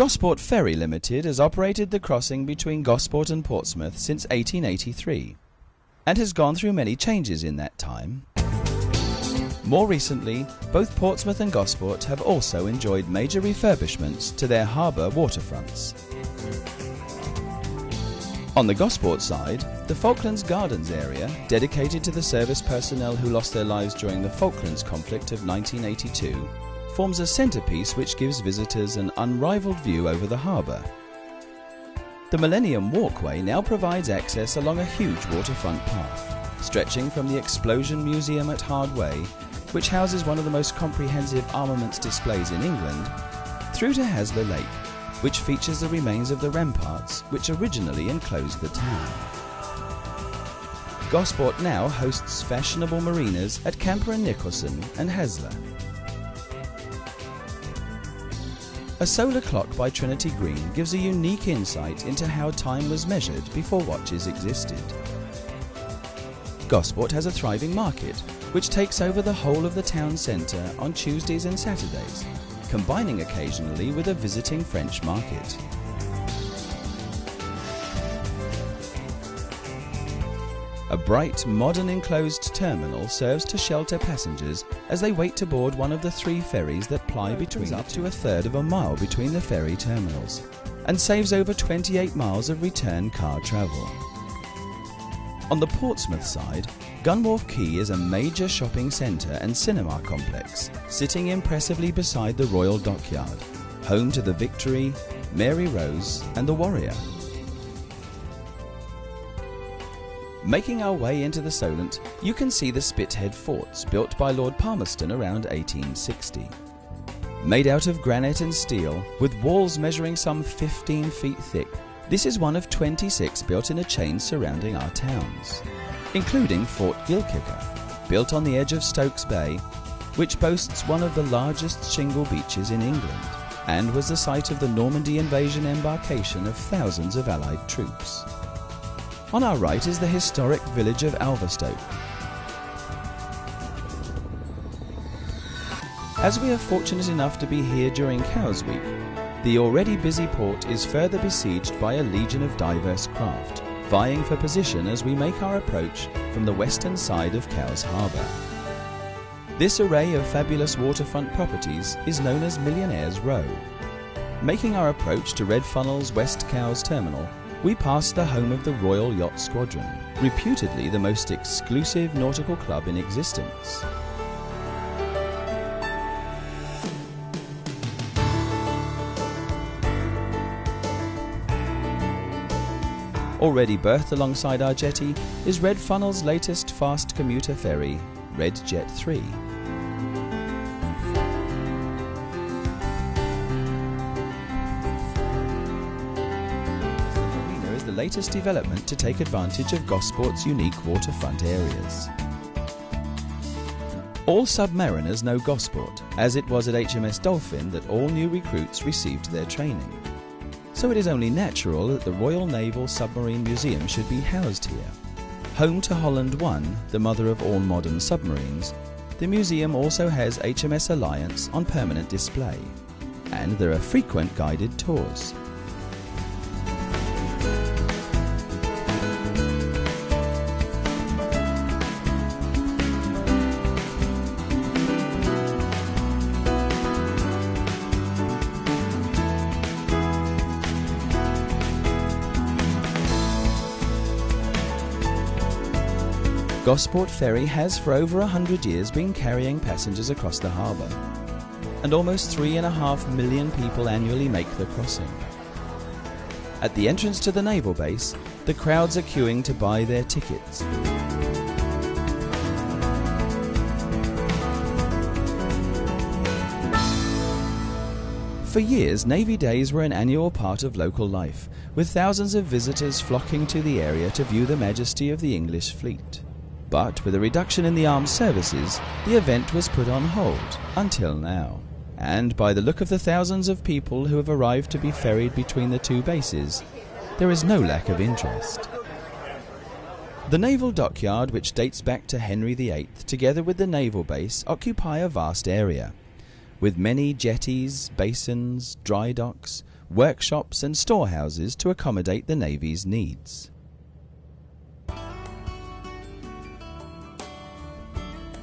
Gosport Ferry Limited has operated the crossing between Gosport and Portsmouth since 1883 and has gone through many changes in that time. More recently, both Portsmouth and Gosport have also enjoyed major refurbishments to their harbour waterfronts. On the Gosport side, the Falklands Gardens area, dedicated to the service personnel who lost their lives during the Falklands conflict of 1982, forms a centrepiece which gives visitors an unrivaled view over the harbour. The Millennium Walkway now provides access along a huge waterfront path, stretching from the Explosion Museum at Hardway, which houses one of the most comprehensive armaments displays in England, through to Haslar Lake, which features the remains of the ramparts which originally enclosed the town. Gosport now hosts fashionable marinas at Camper and Nicholson and Haslar. A solar clock by Trinity Green gives a unique insight into how time was measured before watches existed. Gosport has a thriving market, which takes over the whole of the town centre on Tuesdays and Saturdays, combining occasionally with a visiting French market. A bright, modern enclosed terminal serves to shelter passengers as they wait to board one of the three ferries that ply between up to a third of a mile between the ferry terminals, and saves over 28 miles of return car travel. On the Portsmouth side, Gunwharf Quay is a major shopping centre and cinema complex, sitting impressively beside the Royal Dockyard, home to the Victory, Mary Rose and the Warrior. Making our way into the Solent, you can see the Spithead forts built by Lord Palmerston around 1860. Made out of granite and steel, with walls measuring some 15 feet thick, this is one of 26 built in a chain surrounding our towns, including Fort Gilkicker, built on the edge of Stokes Bay, which boasts one of the largest shingle beaches in England, and was the site of the Normandy invasion embarkation of thousands of Allied troops. On our right is the historic village of Alverstoke. As we are fortunate enough to be here during Cowes Week, the already busy port is further besieged by a legion of diverse craft, vying for position as we make our approach from the western side of Cowes Harbour. This array of fabulous waterfront properties is known as Millionaires Row. Making our approach to Red Funnel's West Cowes terminal, we pass the home of the Royal Yacht Squadron, reputedly the most exclusive nautical club in existence. Already berthed alongside our jetty is Red Funnel's latest fast commuter ferry, Red Jet 3. Latest development to take advantage of Gosport's unique waterfront areas. All submariners know Gosport, as it was at HMS Dolphin that all new recruits received their training. So it is only natural that the Royal Naval Submarine Museum should be housed here. Home to Holland 1, the mother of all modern submarines, the museum also has HMS Alliance on permanent display, and there are frequent guided tours. Gosport Ferry has for over a hundred years been carrying passengers across the harbour, and almost three and a half million people annually make the crossing. At the entrance to the naval base, the crowds are queuing to buy their tickets. For years, Navy Days were an annual part of local life, with thousands of visitors flocking to the area to view the majesty of the English fleet. But with a reduction in the armed services, the event was put on hold until now. And by the look of the thousands of people who have arrived to be ferried between the two bases, there is no lack of interest. The naval dockyard, which dates back to Henry VIII, together with the naval base, occupy a vast area, with many jetties, basins, dry docks, workshops, and storehouses to accommodate the Navy's needs.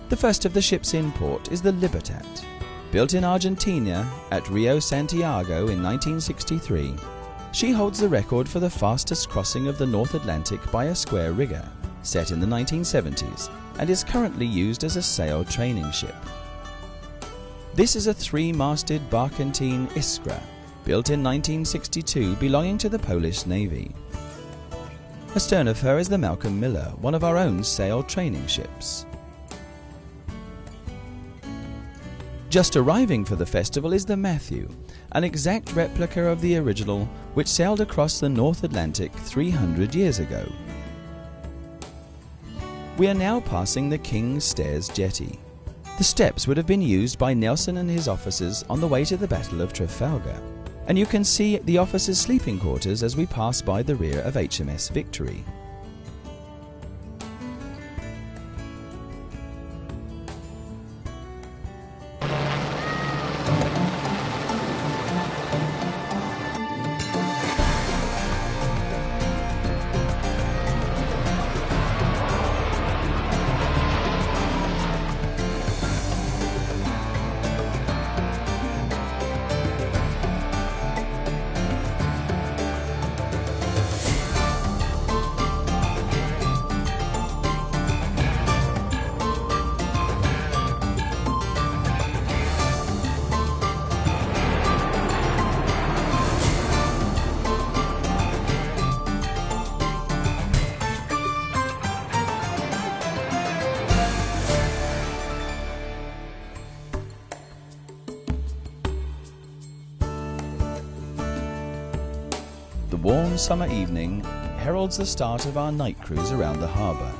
The first of the ships in port is the Libertad. Built in Argentina at Rio Santiago in 1963, she holds the record for the fastest crossing of the North Atlantic by a square rigger, set in the 1970s, and is currently used as a sail training ship. This is a three-masted barkentine Iskra, built in 1962 belonging to the Polish Navy. Astern of her is the Malcolm Miller, one of our own sail training ships. Just arriving for the festival is the Matthew, an exact replica of the original which sailed across the North Atlantic 300 years ago. We are now passing the King's Stairs jetty. The steps would have been used by Nelson and his officers on the way to the Battle of Trafalgar, and you can see the officers' sleeping quarters as we pass by the rear of HMS Victory. Summer evening heralds the start of our night cruise around the harbour.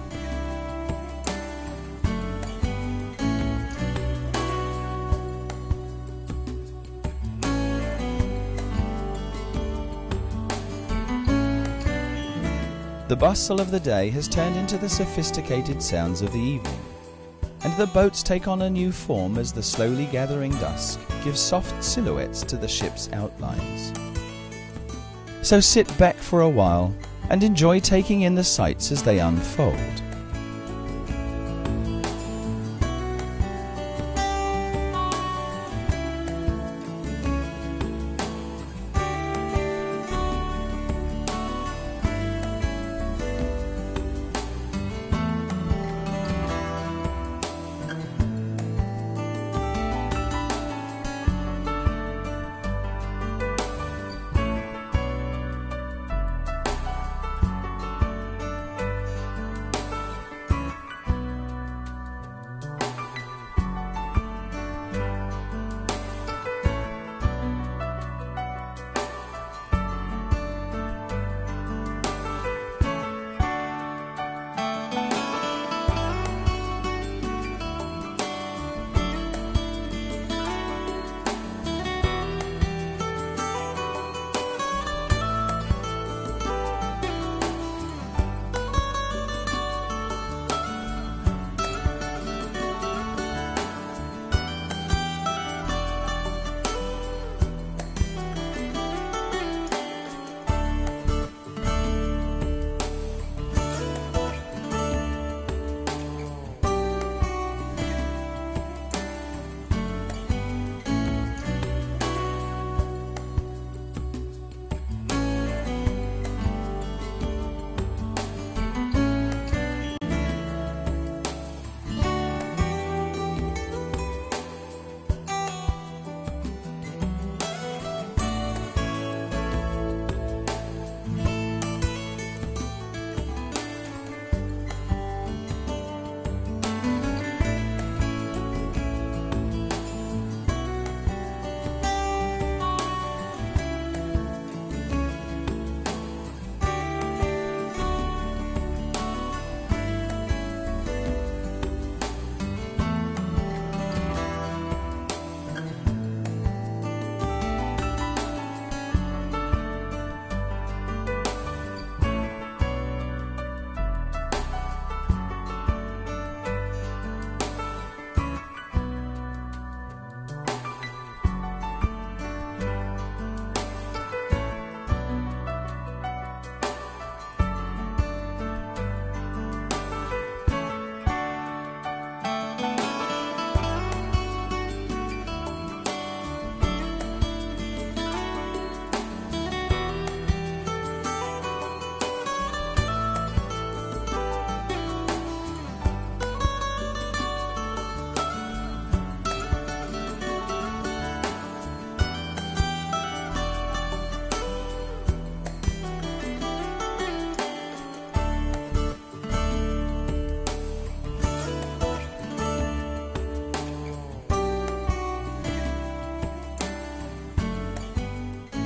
The bustle of the day has turned into the sophisticated sounds of the evening, and the boats take on a new form as the slowly gathering dusk gives soft silhouettes to the ship's outlines. So sit back for a while and enjoy taking in the sights as they unfold.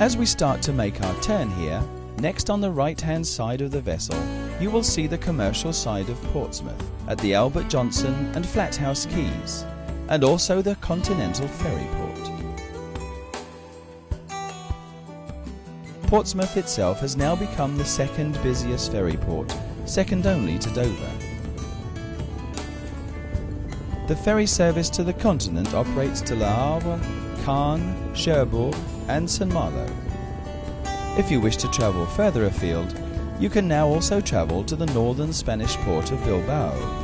As we start to make our turn here, next on the right hand side of the vessel, you will see the commercial side of Portsmouth at the Albert Johnson and Flathouse Quays, and also the Continental Ferry Port. Portsmouth itself has now become the second busiest ferry port, second only to Dover. The ferry service to the continent operates to Le Havre, Caen, Cherbourg, and St Malo. If you wish to travel further afield, you can now also travel to the northern Spanish port of Bilbao